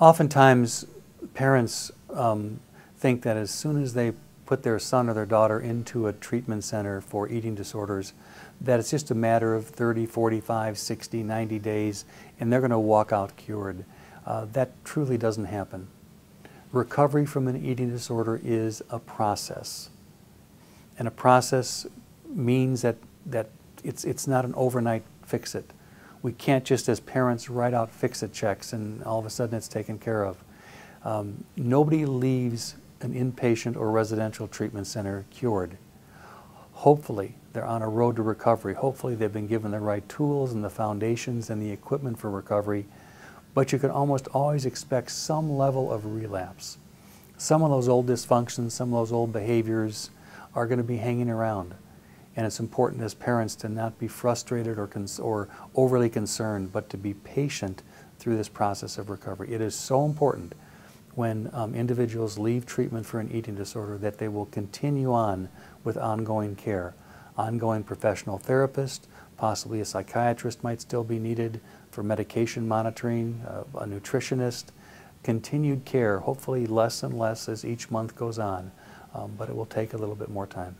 Oftentimes, parents um, think that as soon as they put their son or their daughter into a treatment center for eating disorders, that it's just a matter of 30, 45, 60, 90 days, and they're going to walk out cured. Uh, that truly doesn't happen. Recovery from an eating disorder is a process. And a process means that, that it's, it's not an overnight fix it. We can't just as parents write out fix it checks and all of a sudden it's taken care of. Um, nobody leaves an inpatient or residential treatment center cured. Hopefully, they're on a road to recovery. Hopefully, they've been given the right tools and the foundations and the equipment for recovery. But you can almost always expect some level of relapse. Some of those old dysfunctions, some of those old behaviors are going to be hanging around. And it's important as parents to not be frustrated or, or overly concerned, but to be patient through this process of recovery. It is so important when um, individuals leave treatment for an eating disorder that they will continue on with ongoing care. Ongoing professional therapist, possibly a psychiatrist might still be needed for medication monitoring, uh, a nutritionist, continued care, hopefully less and less as each month goes on, um, but it will take a little bit more time.